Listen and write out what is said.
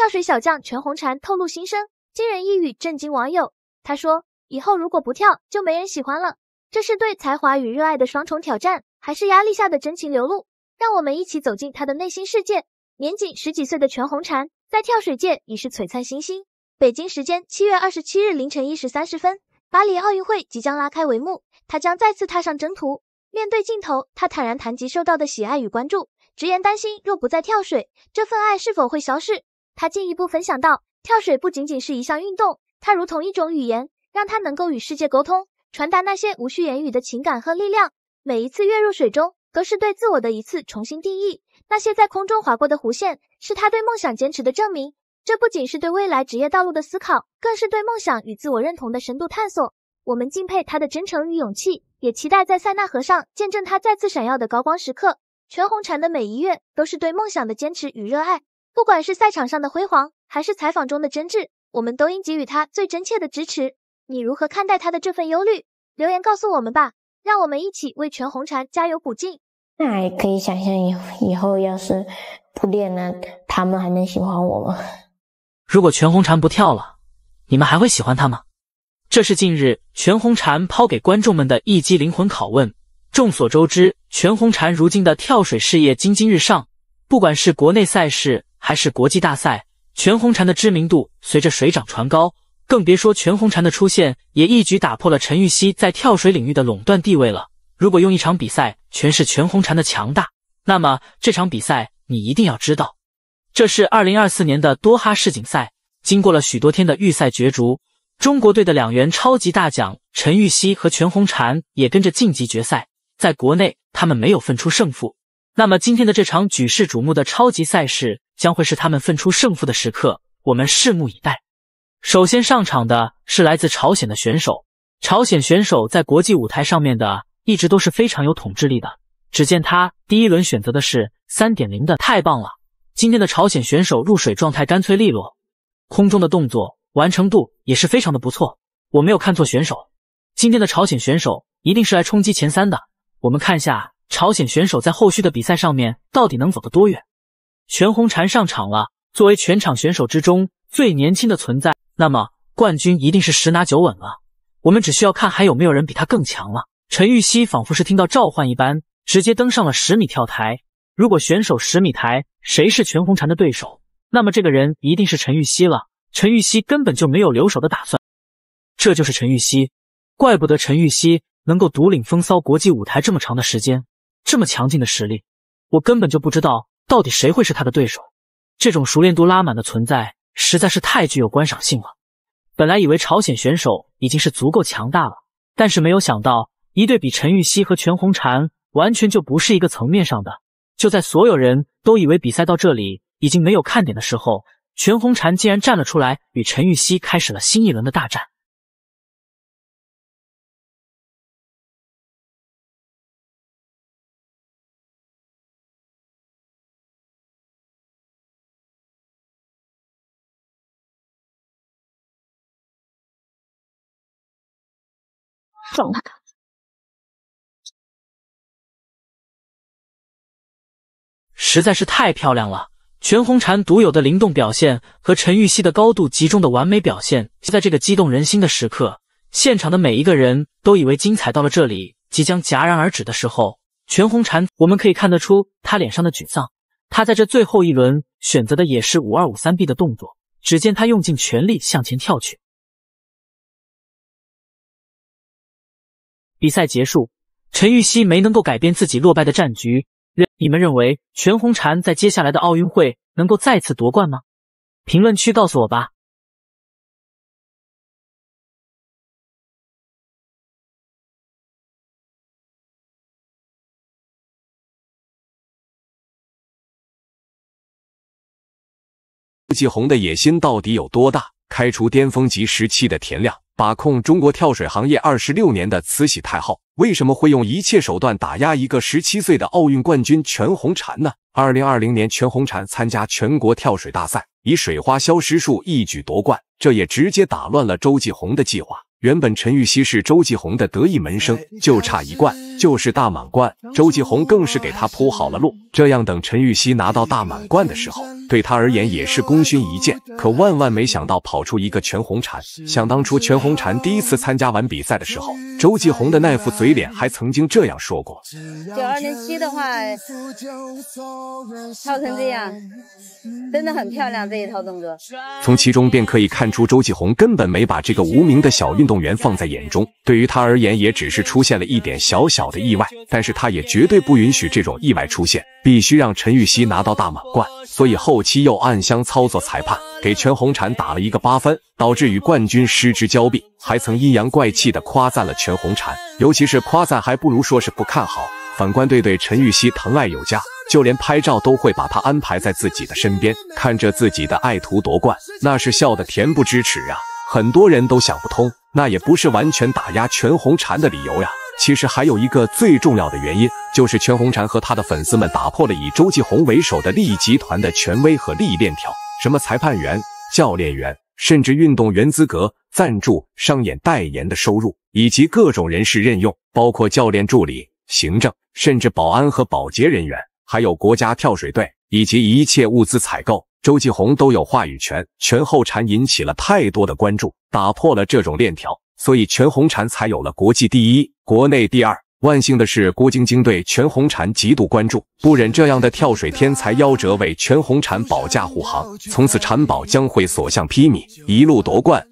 跳水小将全红婵透露心声，惊人一语震惊网友。他说：“以后如果不跳，就没人喜欢了。这是对才华与热爱的双重挑战，还是压力下的真情流露？让我们一起走进他的内心世界。”年仅十几岁的全红婵，在跳水界已是璀璨新星。北京时间七月二十七日凌晨一时三十分，巴黎奥运会即将拉开帷幕，她将再次踏上征途。面对镜头，她坦然谈及受到的喜爱与关注，直言担心若不再跳水，这份爱是否会消逝。他进一步分享到，跳水不仅仅是一项运动，它如同一种语言，让他能够与世界沟通，传达那些无需言语的情感和力量。每一次跃入水中，都是对自我的一次重新定义。那些在空中划过的弧线，是他对梦想坚持的证明。这不仅是对未来职业道路的思考，更是对梦想与自我认同的深度探索。我们敬佩他的真诚与勇气，也期待在塞纳河上见证他再次闪耀的高光时刻。全红婵的每一跃都是对梦想的坚持与热爱，不管是赛场上的辉煌，还是采访中的真挚，我们都应给予他最真切的支持。你如何看待他的这份忧虑？留言告诉我们吧，让我们一起为全红婵加油鼓劲。那也可以想象以以后要是不练了，他们还能喜欢我吗？如果全红婵不跳了，你们还会喜欢他吗？这是近日全红婵抛给观众们的一击灵魂拷问。众所周知，全红婵如今的跳水事业蒸蒸日上，不管是国内赛事还是国际大赛，全红婵的知名度随着水涨船高。更别说全红婵的出现，也一举打破了陈芋汐在跳水领域的垄断地位了。如果用一场比赛诠释全红婵的强大，那么这场比赛你一定要知道，这是二零二四年的多哈世锦赛。经过了许多天的预赛角逐，中国队的两员超级大奖陈芋汐和全红婵也跟着晋级决赛。在国内，他们没有分出胜负。那么今天的这场举世瞩目的超级赛事将会是他们分出胜负的时刻，我们拭目以待。首先上场的是来自朝鲜的选手，朝鲜选手在国际舞台上面的。一直都是非常有统治力的。只见他第一轮选择的是三点零的，太棒了！今天的朝鲜选手入水状态干脆利落，空中的动作完成度也是非常的不错。我没有看错选手，今天的朝鲜选手一定是来冲击前三的。我们看一下朝鲜选手在后续的比赛上面到底能走得多远。全红婵上场了，作为全场选手之中最年轻的存在，那么冠军一定是十拿九稳了。我们只需要看还有没有人比他更强了。陈芋汐仿佛是听到召唤一般，直接登上了十米跳台。如果选手十米台谁是全红婵的对手，那么这个人一定是陈芋汐了。陈芋汐根本就没有留手的打算。这就是陈芋汐，怪不得陈芋汐能够独领风骚国际舞台这么长的时间，这么强劲的实力，我根本就不知道到底谁会是他的对手。这种熟练度拉满的存在，实在是太具有观赏性了。本来以为朝鲜选手已经是足够强大了，但是没有想到。一对比陈芋汐和全红婵完全就不是一个层面上的。就在所有人都以为比赛到这里已经没有看点的时候，全红婵竟然站了出来，与陈芋汐开始了新一轮的大战。撞他！实在是太漂亮了！全红婵独有的灵动表现和陈芋汐的高度集中的完美表现，在这个激动人心的时刻，现场的每一个人都以为精彩到了这里即将戛然而止的时候，全红婵我们可以看得出她脸上的沮丧。她在这最后一轮选择的也是五二五三 B 的动作，只见她用尽全力向前跳去。比赛结束，陈芋汐没能够改变自己落败的战局。你们认为全红婵在接下来的奥运会能够再次夺冠吗？评论区告诉我吧。周继红的野心到底有多大？开出巅峰级时期的田亮。把控中国跳水行业二十六年的慈禧太后，为什么会用一切手段打压一个十七岁的奥运冠军全红婵呢？二零二零年，全红婵参加全国跳水大赛，以水花消失术一举夺冠，这也直接打乱了周继红的计划。原本陈芋汐是周继红的得意门生，就差一冠，就是大满贯。周继红更是给他铺好了路，这样等陈芋汐拿到大满贯的时候，对他而言也是功勋一件。可万万没想到，跑出一个全红婵。想当初全红婵第一次参加完比赛的时候，周继红的那副嘴脸还曾经这样说过：“九二零七的话，跳成这样，真的很漂亮这一套动作。”从其中便可以看出，周继红根本没把这个无名的小运动员放在眼中。对于他而言，也只是出现了一点小小的意外，但是他也绝对不允许这种意外出现，必须让陈芋汐拿到大满贯。所以后期又暗箱操作裁判，给全红婵打了一个八分，导致与冠军失之交臂。还曾阴阳怪气的夸赞了全红婵，尤其是夸赞还不如说是不看好。反观对对陈芋汐疼爱有加，就连拍照都会把她安排在自己的身边，看着自己的爱徒夺冠，那是笑得恬不知耻啊！很多人都想不通，那也不是完全打压全红婵的理由呀。其实还有一个最重要的原因，就是全红婵和他的粉丝们打破了以周继红为首的利益集团的权威和利益链条，什么裁判员、教练员，甚至运动员资格、赞助、商演代言的收入，以及各种人事任用，包括教练助理、行政，甚至保安和保洁人员，还有国家跳水队以及一切物资采购，周继红都有话语权。全后婵引起了太多的关注，打破了这种链条。所以全红婵才有了国际第一、国内第二。万幸的是，郭晶晶对全红婵极度关注，不忍这样的跳水天才夭折，为全红婵保驾护航。从此，婵宝将会所向披靡，一路夺冠，